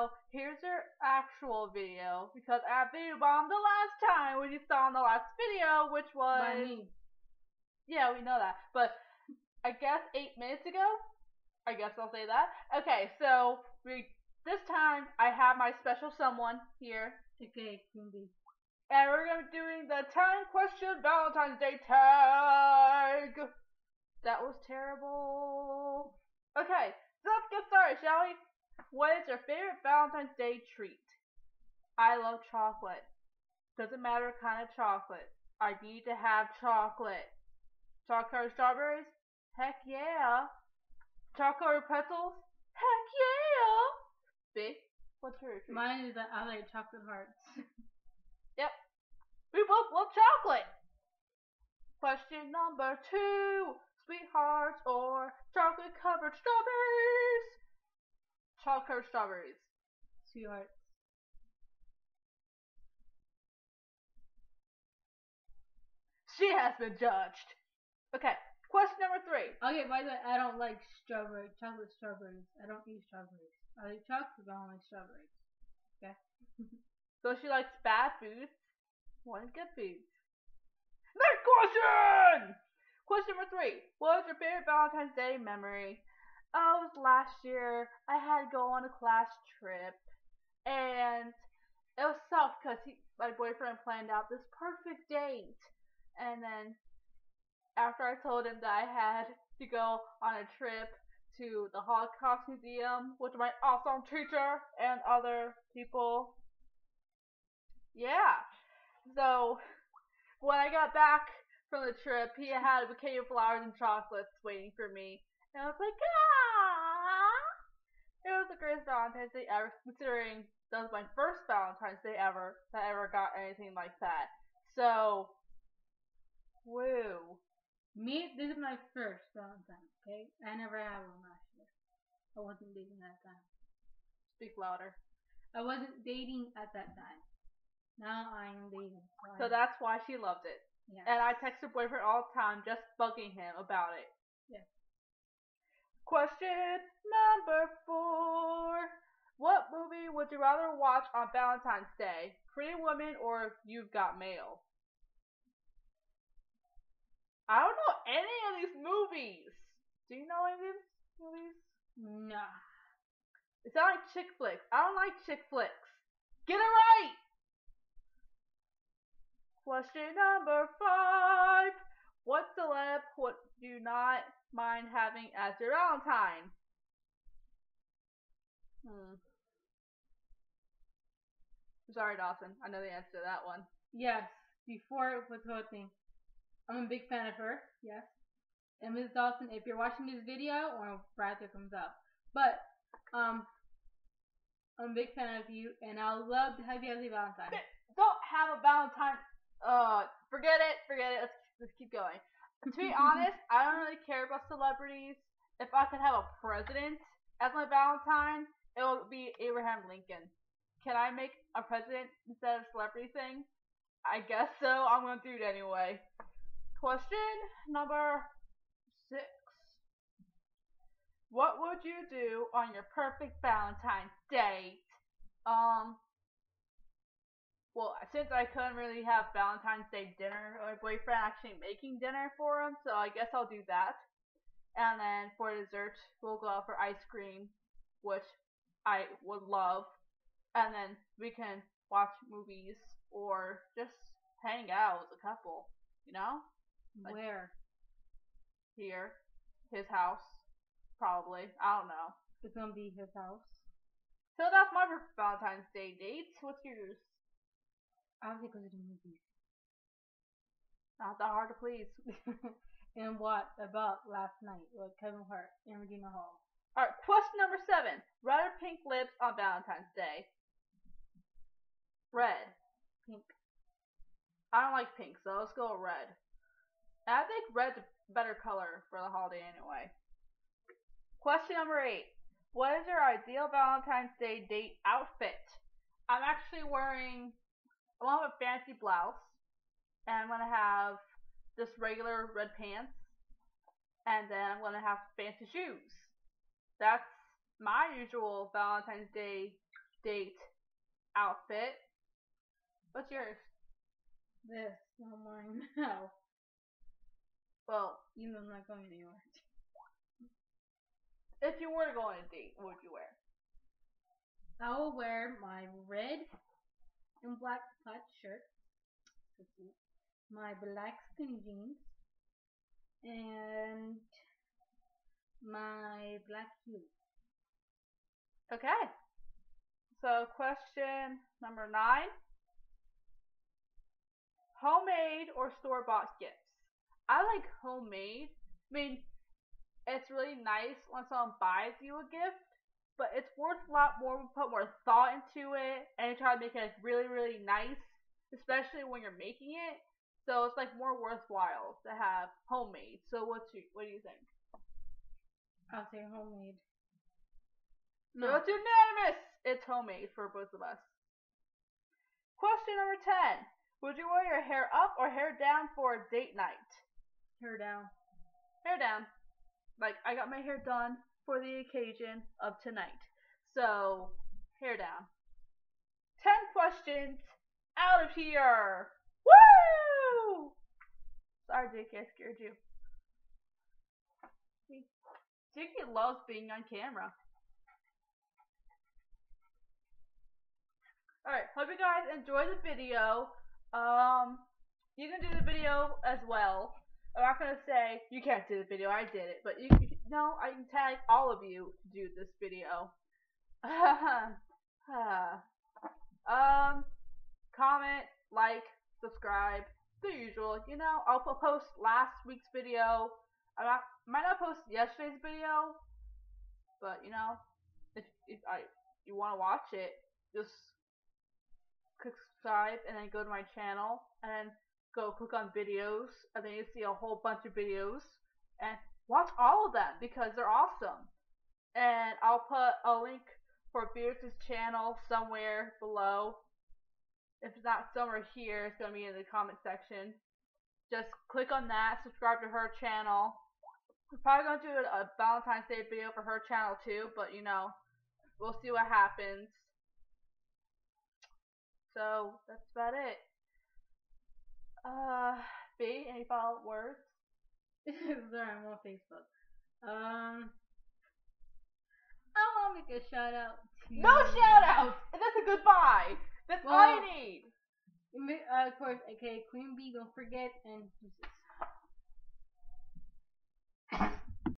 So here's your actual video because I video bombed the last time when you saw in the last video, which was By me. yeah, we know that. But I guess eight minutes ago. I guess I'll say that. Okay, so we this time I have my special someone here, Okay, Cindy. and we're gonna be doing the time question Valentine's Day tag. That was terrible. Okay, so let's get started, shall we? What is your favorite Valentine's Day treat? I love chocolate. Doesn't matter what kind of chocolate. I need to have chocolate. Chocolate strawberries? Heck yeah. Chocolate pretzels? Heck yeah. B, what's your treat? Mine is that I like chocolate hearts. Yep. We both love chocolate. Question number two. Sweethearts or chocolate covered strawberries? Chocolate strawberries. Sweethearts. She has been judged. Okay, question number three. Okay, by the way, I don't like strawberry, chocolate strawberries. I don't eat strawberries. I like chocolate, but I don't like strawberries. Okay? So she likes bad foods. One good foods. Next question! Question number three. What was your favorite Valentine's Day memory? Oh, it was last year. I had to go on a class trip. And it was tough because my boyfriend planned out this perfect date. And then after I told him that I had to go on a trip to the Holocaust Museum with my awesome teacher and other people yeah. So when I got back from the trip, he had a bouquet of flowers and chocolates waiting for me. And I was like, ah! It was the greatest Valentine's Day ever, considering that was my first Valentine's Day ever that I ever got anything like that. So, woo. Me, this is my first Valentine, okay? I never had one last year. I wasn't dating at that time. Speak louder. I wasn't dating at that time. Now I'm dating. So that's why she loved it. yeah. And I text her boyfriend all the time, just bugging him about it. Yeah. Question number four. What movie would you rather watch on Valentine's Day? Pretty Woman or You've Got Mail? I don't know any of these movies. Do you know any of these movies? Nah. It's not like chick flicks. I don't like chick flicks. Get it right! Question number five. What celeb would you not mind having as your Valentine? Hmm. Sorry, Dawson. I know the answer to that one. Yes. Before the whole thing, I'm a big fan of her. Yes. And Ms. Dawson, if you're watching this video, or it comes out, but um, I'm a big fan of you, and I'll love to have you as a Valentine. Don't have a Valentine. Uh, forget it. Forget it. Let's, let's keep going. To be honest, I don't really care about celebrities. If I could have a president as my Valentine, it would be Abraham Lincoln. Can I make a president instead of celebrity thing? I guess so. I'm gonna do it anyway. Question number six. What would you do on your perfect Valentine's date? Um, well, since I couldn't really have Valentine's Day dinner, my boyfriend actually making dinner for him, so I guess I'll do that. And then for dessert, we'll go out for ice cream, which I would love. And then we can watch movies or just hang out as a couple, you know? Like- Where? Here, his house, probably. I don't know. It's gonna be his house. So that's my Valentine's Day date. What's yours? Obviously, go to the movies. Not that hard to please. and what about last night with Kevin Hart and Regina Hall? Alright, question number seven. Red or pink lips on Valentine's Day? Red. Pink. I don't like pink, so let's go with red. I think red's a better color for the holiday anyway. Question number eight. What is your ideal Valentine's Day date outfit? I'm actually wearing I want a fancy blouse and I'm gonna have just regular red pants and then I'm gonna have fancy shoes. That's my usual Valentine's Day date outfit. What's yours? This, not mine. No. Well, You know I'm not going anywhere. if you were to go on a date, what would you wear? I will wear my red and black plaid shirt, my black skin jeans, and my black heels. Okay. So question number nine. Homemade or store bought gifts? I like homemade. I mean, it's really nice when someone buys you a gift, but it's worth a lot more. We put more thought into it and try to make it really, really nice, especially when you're making it. So it's like more worthwhile to have homemade. So what's your, what do you think? I'll say homemade. So it's unanimous. It's homemade for both of us. Question number 10. Would you wear your hair up or hair down for a date night? hair down. Hair down. Like, I got my hair done for the occasion of tonight. So, hair down. 10 questions out of here. Woo! Sorry, Jakey, I scared you. See, Jakey loves being on camera. Alright, hope you guys enjoy the video. Um, you can do the video as well. I'm not gonna say you can't do the video. I did it, but you, you no, I can tag all of you to do this video. um, comment, like, subscribe, the usual. You know, I'll post last week's video. I might not post yesterday's video, but you know, if if I you want to watch it, just click subscribe and then go to my channel and go click on videos and then you see a whole bunch of videos and watch all of them because they're awesome. And I'll put a link for Beatrice's channel somewhere below. If it's not somewhere here, it's gonna be in the comment section. Just click on that, subscribe to her channel. We're probably gonna do a, a Valentine's Day video for her channel too, but you know, we'll see what happens. So that's about it. Uh, B, any final words? Sorry, I'm on Facebook. Um, I want to make a shout out to No shout! And that's a goodbye! That's all you need! Uh, of course, aka Queen Bee. Don't forget and